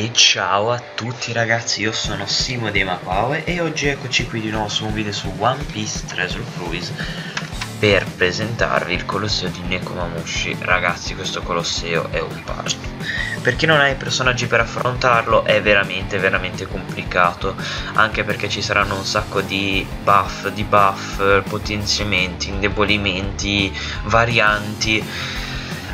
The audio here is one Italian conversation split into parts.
E ciao a tutti ragazzi, io sono Simo dei Mapaue e oggi eccoci qui di nuovo su un video su One Piece Treasure Cruise per presentarvi il Colosseo di Nekomamushi. Ragazzi, questo Colosseo è un parto. Per chi non ha i personaggi per affrontarlo è veramente veramente complicato, anche perché ci saranno un sacco di buff, di buff, potenziamenti, indebolimenti, varianti.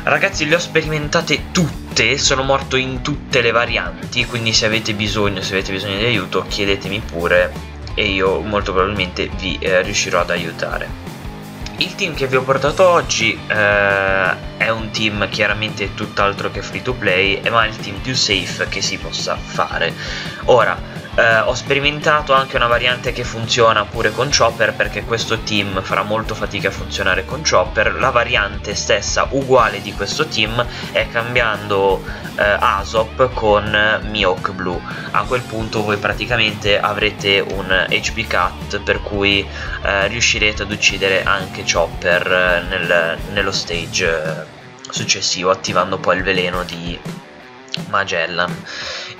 Ragazzi, le ho sperimentate tutte tutte, sono morto in tutte le varianti, quindi se avete bisogno, se avete bisogno di aiuto, chiedetemi pure e io molto probabilmente vi eh, riuscirò ad aiutare. Il team che vi ho portato oggi eh, è un team chiaramente tutt'altro che free to play, ma è il team più safe che si possa fare. Ora, eh, ho sperimentato anche una variante che funziona pure con Chopper perché questo team farà molto fatica a funzionare con Chopper. La variante stessa uguale di questo team è cambiando eh, Asop con Mihawk Blue. A quel punto voi praticamente avrete un HP cut per cui eh, riuscirete ad uccidere anche Chopper eh, nel, nello stage eh, successivo attivando poi il veleno di Magellan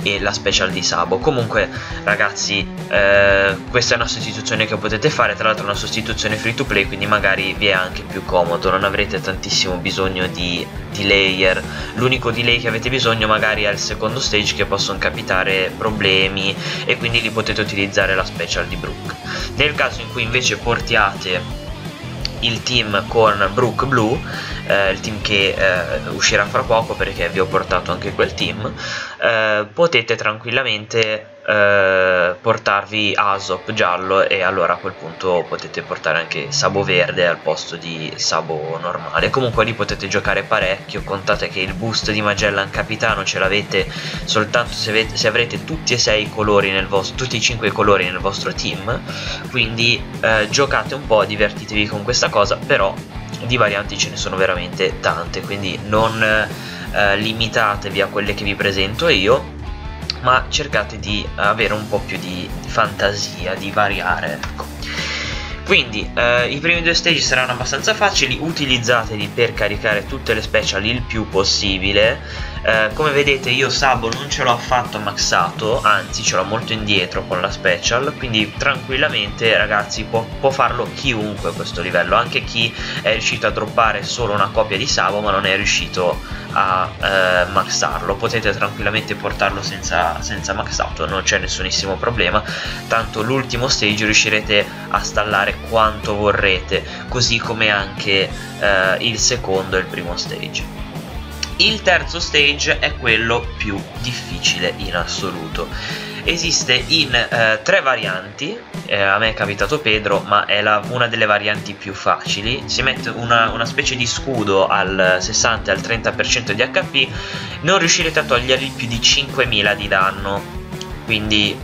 e la special di Sabo. Comunque ragazzi eh, questa è una sostituzione che potete fare tra l'altro una sostituzione free to play quindi magari vi è anche più comodo non avrete tantissimo bisogno di, di layer. L'unico delay che avete bisogno magari è il secondo stage che possono capitare problemi e quindi lì potete utilizzare la special di Brook. Nel caso in cui invece portiate il team con Brook Blue, eh, il team che eh, uscirà fra poco perché vi ho portato anche quel team, eh, potete tranquillamente eh, portarvi Asop giallo e allora a quel punto potete portare anche Sabo verde al posto di Sabo normale. Comunque lì potete giocare parecchio, contate che il boost di Magellan Capitano ce l'avete soltanto se, avete, se, avrete tutti e sei i colori nel vostro, tutti i cinque colori nel vostro team, quindi eh, giocate un po', divertitevi con questa cosa, però di varianti ce ne sono veramente tante, quindi non eh, limitatevi a quelle che vi presento io ma cercate di avere un po' più di fantasia, di variare, ecco. Quindi eh, i primi due stage saranno abbastanza facili, utilizzateli per caricare tutte le special il più possibile. Eh, come vedete io Sabo non ce l'ho affatto maxato, anzi ce l'ho molto indietro con la special, quindi tranquillamente ragazzi può, può, farlo chiunque questo livello, anche chi è riuscito a droppare solo una copia di Sabo ma non è riuscito a eh, maxarlo. Potete tranquillamente portarlo senza, senza maxato non c'è nessunissimo problema. Tanto l'ultimo stage riuscirete a stallare quanto vorrete così come anche eh, il secondo e il primo stage il terzo stage è quello più difficile in assoluto. Esiste in eh, tre varianti eh, a me è capitato Pedro ma è la, una delle varianti più facili. Si mette una, una specie di scudo al 60 al 30% di HP non riuscirete a togliergli più di 5000 di danno. Quindi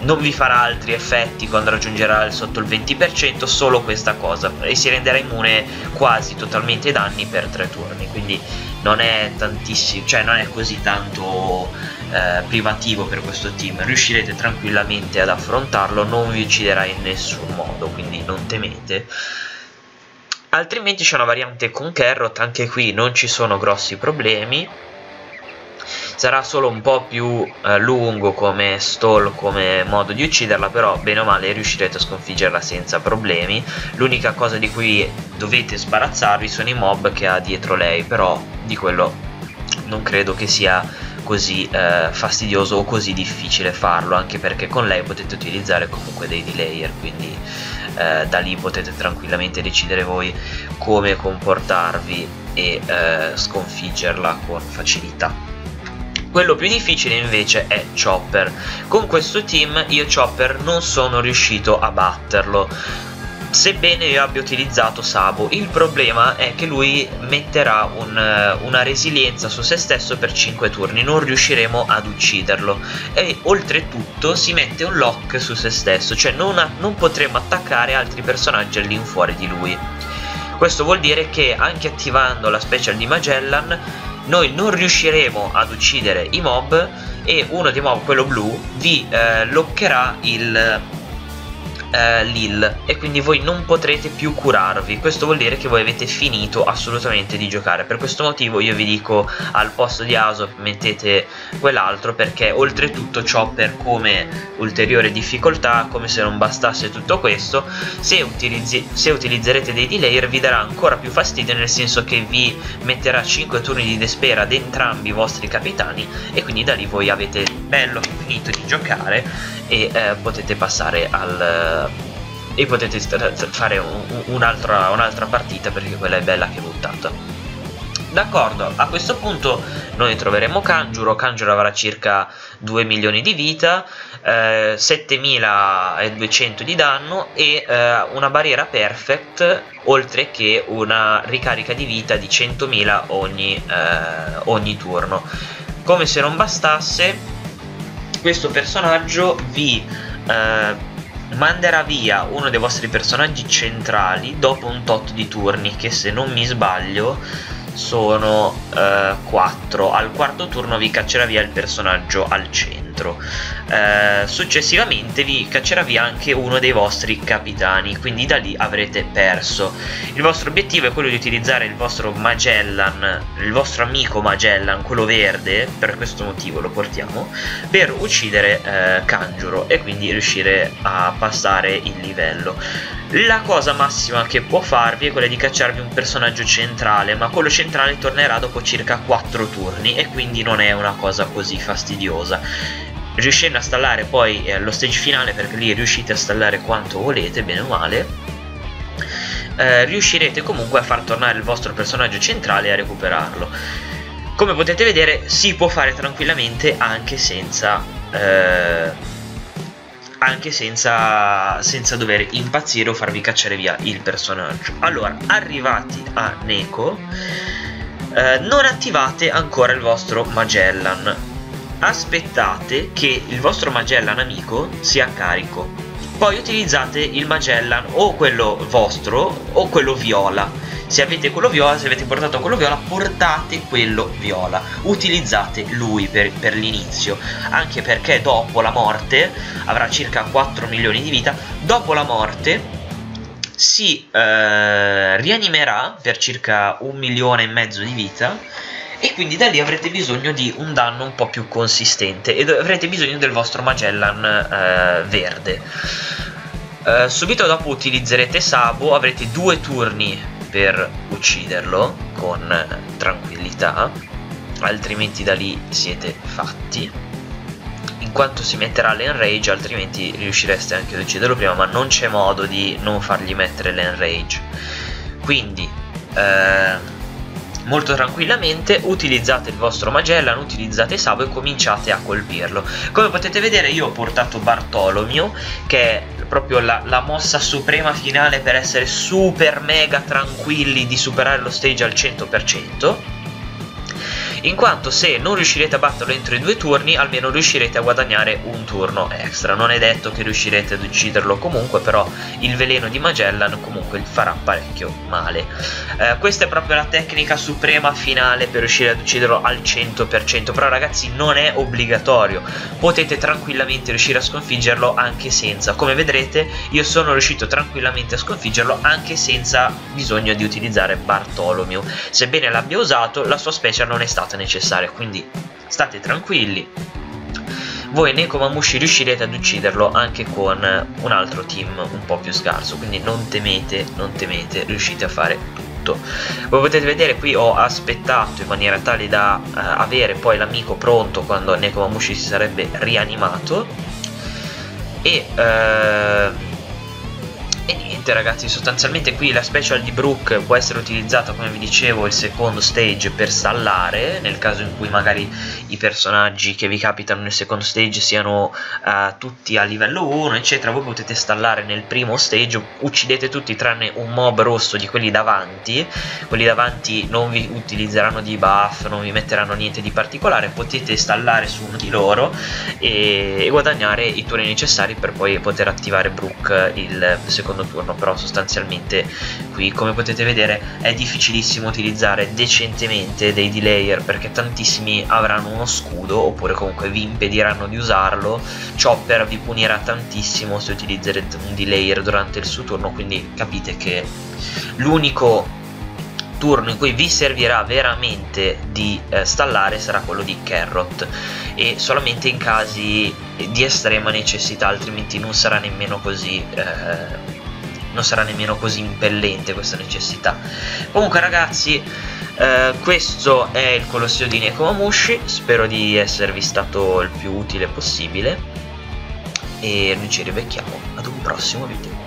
non vi farà altri effetti quando raggiungerà sotto il 20% solo questa cosa e si renderà immune quasi totalmente ai danni per 3 turni. Quindi non è tantissimo cioè non è così tanto eh, privativo per questo team. Riuscirete tranquillamente ad affrontarlo non vi ucciderà in nessun modo quindi non temete. Altrimenti c'è una variante con Carrot anche qui non ci sono grossi problemi sarà solo un po' più eh, lungo come stall, come modo di ucciderla, però bene o male riuscirete a sconfiggerla senza problemi. L'unica cosa di cui dovete sbarazzarvi sono i mob che ha dietro lei, però di quello non credo che sia così eh, fastidioso o così difficile farlo anche perché con lei potete utilizzare comunque dei delayer quindi eh, da lì potete tranquillamente decidere voi come comportarvi e eh, sconfiggerla con facilità quello più difficile invece è Chopper. Con questo team io Chopper non sono riuscito a batterlo. Sebbene io abbia utilizzato Sabo, il problema è che lui metterà un, una resilienza su se stesso per 5 turni, non riusciremo ad ucciderlo e oltretutto si mette un lock su se stesso, cioè non, non potremo attaccare altri personaggi all'infuori di lui. Questo vuol dire che anche attivando la special di Magellan noi non riusciremo ad uccidere i mob e uno dei mob, quello blu, vi eh, loccherà il, eh, Lil e quindi voi non potrete più curarvi. Questo vuol dire che voi avete finito assolutamente di giocare. Per questo motivo io vi dico al posto di Asop mettete quell'altro perché oltretutto ciò per come ulteriore difficoltà come se non bastasse tutto questo se, utilizzi, se utilizzerete dei delayer vi darà ancora più fastidio nel senso che vi metterà 5 turni di despera ad entrambi i vostri capitani e quindi da lì voi avete bello finito di giocare e eh, potete passare al e potete fare un'altra un partita perché quella è bella che buttata. D'accordo a questo punto noi troveremo Kanjuro. Kanjuro avrà circa 2 milioni di vita eh, 7200 di danno e eh, una barriera perfect oltre che una ricarica di vita di 100.000 ogni, eh, ogni turno. Come se non bastasse questo personaggio vi eh, manderà via uno dei vostri personaggi centrali dopo un tot di turni che se non mi sbaglio sono eh, 4 al quarto turno vi caccerà via il personaggio al centro eh, successivamente vi caccerà via anche uno dei vostri capitani quindi da lì avrete perso. Il vostro obiettivo è quello di utilizzare il vostro Magellan il vostro amico Magellan quello verde per questo motivo lo portiamo per uccidere eh, Kanjuro e quindi riuscire a passare il livello. La cosa massima che può farvi è quella di cacciarvi un personaggio centrale, ma quello centrale tornerà dopo circa 4 turni e quindi non è una cosa così fastidiosa. Riuscendo a stallare poi eh, lo stage finale, perché lì riuscite a stallare quanto volete, bene o male, eh, riuscirete comunque a far tornare il vostro personaggio centrale e a recuperarlo. Come potete vedere si può fare tranquillamente anche senza... Eh, anche senza, senza dover impazzire o farvi cacciare via il personaggio. Allora, arrivati a Neko, eh, non attivate ancora il vostro Magellan. Aspettate che il vostro Magellan amico sia carico. Poi utilizzate il Magellan o quello vostro o quello viola se avete quello viola, se avete portato quello viola, portate quello viola. Utilizzate lui per, per l'inizio, anche perché dopo la morte, avrà circa 4 milioni di vita, dopo la morte si eh, rianimerà per circa un milione e mezzo di vita e quindi da lì avrete bisogno di un danno un po' più consistente e avrete bisogno del vostro Magellan eh, verde. Eh, subito dopo utilizzerete Sabo, avrete due turni per ucciderlo con tranquillità altrimenti da lì siete fatti in quanto si metterà l'enrage altrimenti riuscireste anche ad ucciderlo prima ma non c'è modo di non fargli mettere l'enrage quindi eh, molto tranquillamente utilizzate il vostro Magellan, utilizzate Sabo e cominciate a colpirlo. Come potete vedere io ho portato Bartolomeo che è proprio la, la, mossa suprema finale per essere super mega tranquilli di superare lo stage al 100% in quanto se non riuscirete a batterlo entro i due turni almeno riuscirete a guadagnare un turno extra. Non è detto che riuscirete ad ucciderlo comunque però il veleno di Magellan comunque farà parecchio male. Eh, questa è proprio la tecnica suprema finale per riuscire ad ucciderlo al 100% però ragazzi non è obbligatorio. Potete tranquillamente riuscire a sconfiggerlo anche senza. Come vedrete io sono riuscito tranquillamente a sconfiggerlo anche senza bisogno di utilizzare Bartolomeo. Sebbene l'abbia usato la sua special non è stata stata necessaria quindi state tranquilli. Voi Nekomamushi riuscirete ad ucciderlo anche con un altro team un po' più scarso quindi non temete, non temete, riuscite a fare tutto. Voi potete vedere qui ho aspettato in maniera tale da uh, avere poi l'amico pronto quando Nekomamushi si sarebbe rianimato. E uh, e niente ragazzi, sostanzialmente qui la special di Brook può essere utilizzata come vi dicevo il secondo stage per stallare Nel caso in cui magari i personaggi che vi capitano nel secondo stage siano uh, tutti a livello 1 eccetera Voi potete stallare nel primo stage, uccidete tutti tranne un mob rosso di quelli davanti. Quelli davanti non vi utilizzeranno di buff, non vi metteranno niente di particolare Potete stallare su uno di loro e, e guadagnare i turni necessari per poi poter attivare Brook il secondo secondo turno però sostanzialmente qui come potete vedere è difficilissimo utilizzare decentemente dei delayer perché tantissimi avranno uno scudo oppure comunque vi impediranno di usarlo. Chopper vi punirà tantissimo se utilizzerete un delayer durante il suo turno quindi capite che l'unico turno in cui vi servirà veramente di eh, stallare sarà quello di Carrot e solamente in casi di estrema necessità altrimenti non sarà nemmeno così eh, non sarà nemmeno così impellente questa necessità. Comunque ragazzi eh, questo è il Colosseo di Nekomamushi spero di esservi stato il più utile possibile. E noi ci rivecchiamo ad un prossimo video